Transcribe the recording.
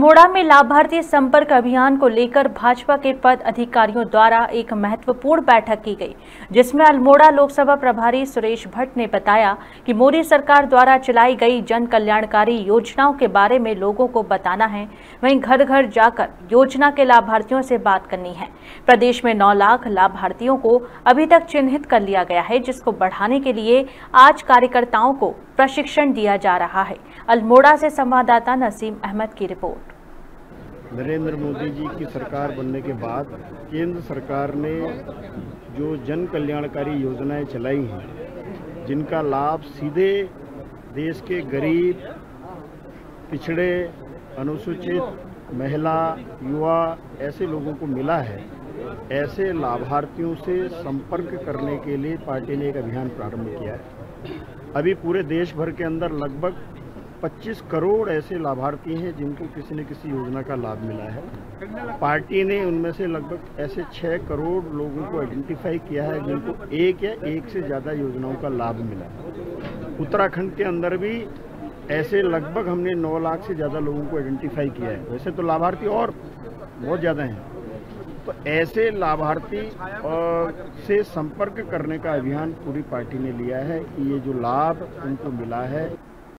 मोड़ा में लाभार्थी संपर्क अभियान को लेकर भाजपा के पद अधिकारियों द्वारा एक महत्वपूर्ण बैठक की गई, जिसमें अल्मोड़ा लोकसभा प्रभारी सुरेश भट्ट ने बताया कि मोदी सरकार द्वारा चलाई गई जन कल्याणकारी योजनाओं के बारे में लोगों को बताना है। वहीं घर घर जाकर योजना के लाभार्थियों से बात करनी है। प्रदेश में नौ लाख लाभार्थियों को अभी तक चिन्हित कर लिया गया है, जिसको बढ़ाने के लिए आज कार्यकर्ताओं को प्रशिक्षण दिया जा रहा है। अल्मोड़ा से संवाददाता नसीम अहमद की रिपोर्ट। नरेंद्र मोदी जी की सरकार बनने के बाद केंद्र सरकार ने जो जन कल्याणकारी योजनाएँ चलाई हैं, जिनका लाभ सीधे देश के गरीब, पिछड़े, अनुसूचित, महिला, युवा, ऐसे लोगों को मिला है, ऐसे लाभार्थियों से संपर्क करने के लिए पार्टी ने एक अभियान प्रारंभ किया है। अभी पूरे देश भर के अंदर लगभग 25 करोड़ ऐसे लाभार्थी हैं जिनको किसी न किसी योजना का लाभ मिला है। पार्टी ने उनमें से लगभग ऐसे 6 करोड़ लोगों को आइडेंटिफाई किया है जिनको एक या एक से ज़्यादा योजनाओं का लाभ मिला उत्तराखंड के अंदर भी ऐसे लगभग हमने 9 लाख से ज़्यादा लोगों को आइडेंटिफाई किया है। वैसे तो लाभार्थी और बहुत ज़्यादा हैं। तो ऐसे लाभार्थी से संपर्क करने का अभियान पूरी पार्टी ने लिया है कि ये जो लाभ उनको मिला है